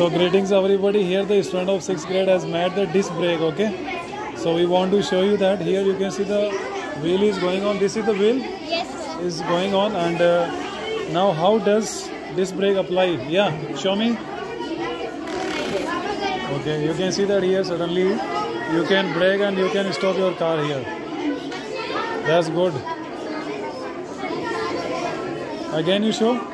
So greetings everybody. Here the student of sixth grade has made the disc brake. Okay. So we want to show you that. Here you can see the wheel is going on. This is the wheel Yes, is going on, and uh, now how does disc brake apply? Yeah, show me. Okay, you can see that here suddenly you can brake and you can stop your car here. That's good. Again, you show.